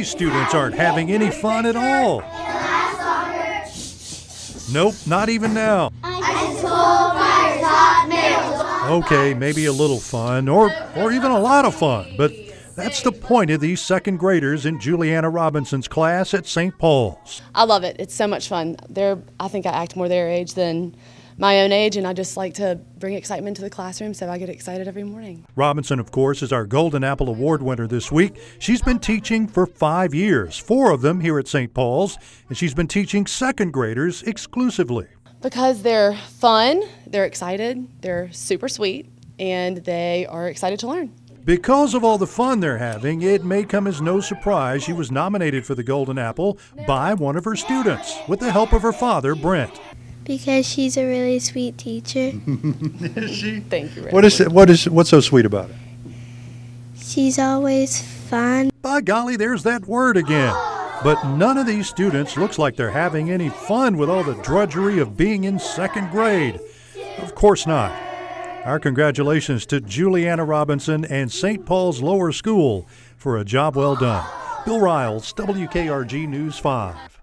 These students aren't having any fun at all. Nope, not even now. Okay, maybe a little fun, or, or even a lot of fun, but that's the point of these second graders in Julianna Robinson's class at St. Paul's. I love it. It's so much fun. They're, I think I act more their age than my own age, and I just like to bring excitement to the classroom, so I get excited every morning. Robinson, of course, is our Golden Apple Award winner this week. She's been teaching for five years, four of them here at St. Paul's, and she's been teaching second graders exclusively. Because they're fun, they're excited, they're super sweet, and they are excited to learn. Because of all the fun they're having, it may come as no surprise she was nominated for the Golden Apple by one of her students with the help of her father, Brent. Because she's a really sweet teacher. Is she? Thank you. What is it, what is what's so sweet about it? She's always fun. By golly, there's that word again. But none of these students looks like they're having any fun with all the drudgery of being in second grade. Of course not. Our congratulations to Julianna Robinson and St. Paul's Lower School for a job well done. Bill Riales, WKRG News 5.